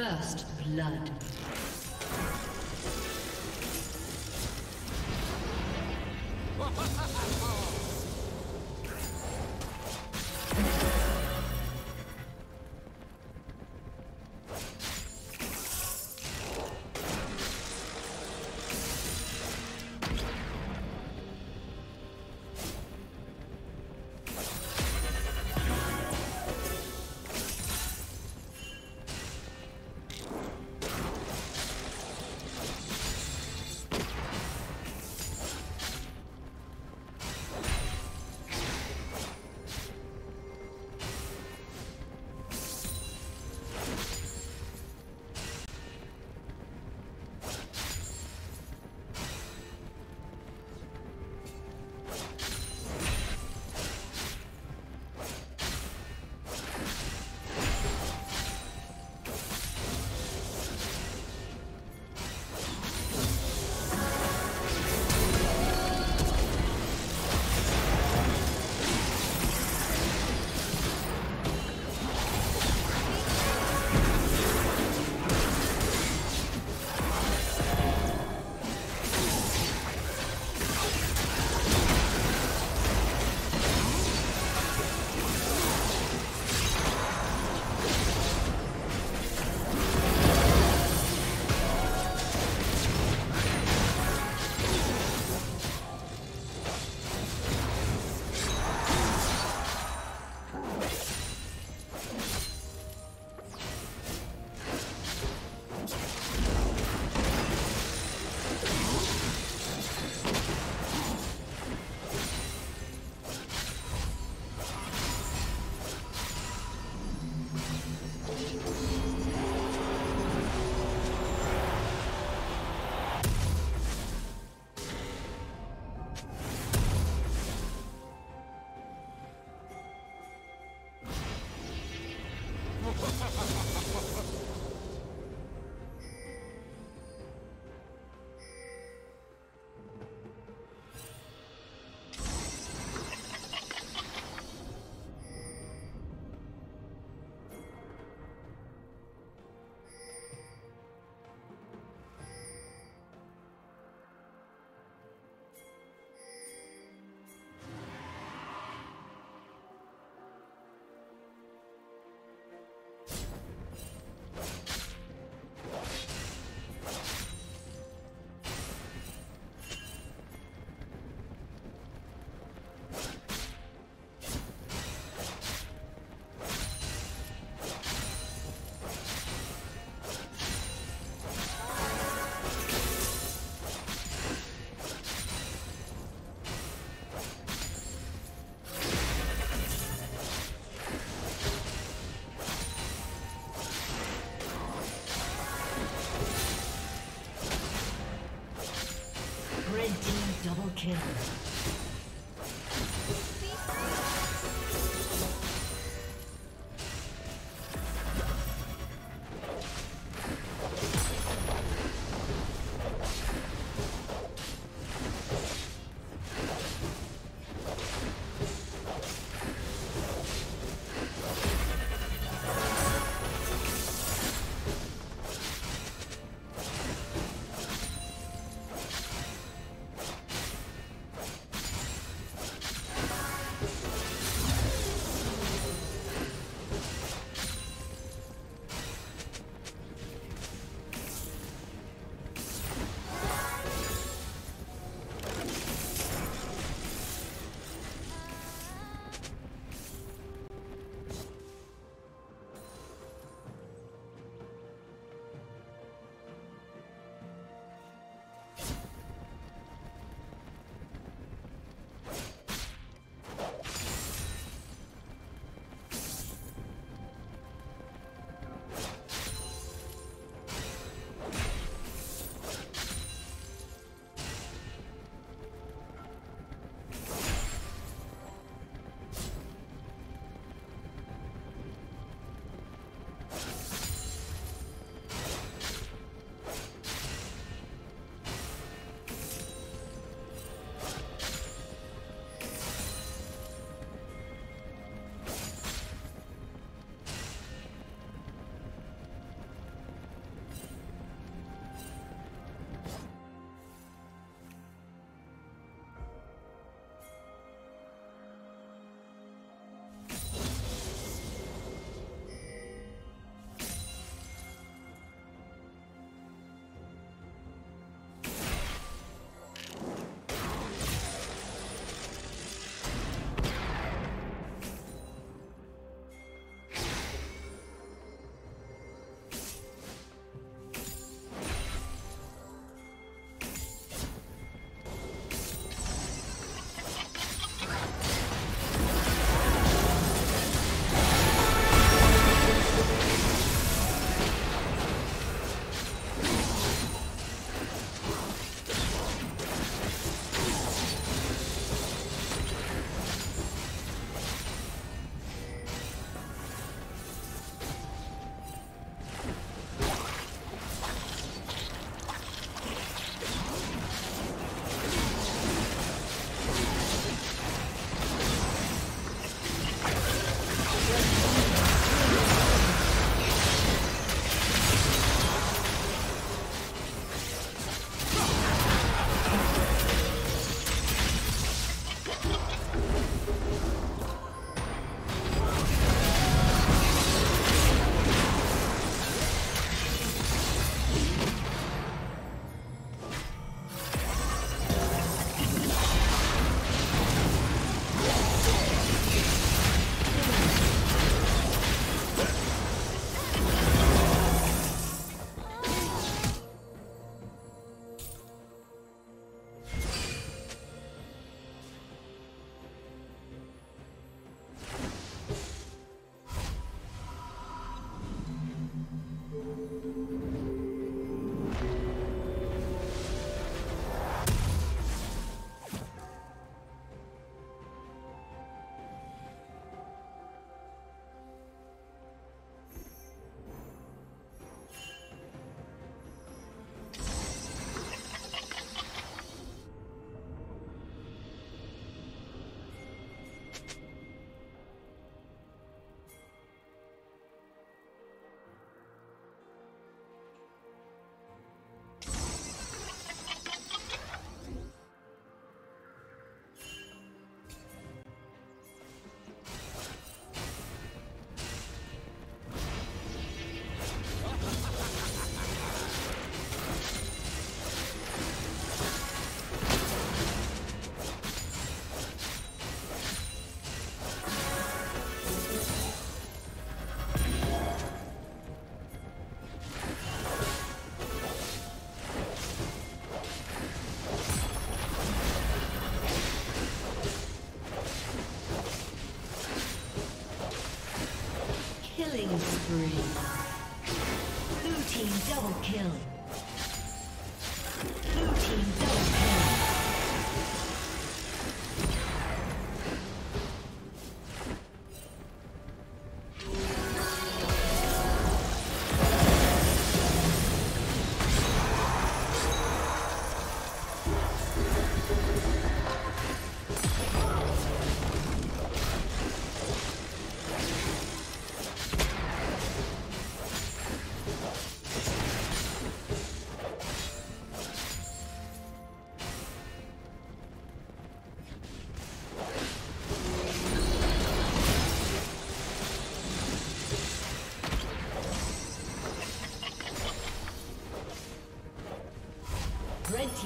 First blood.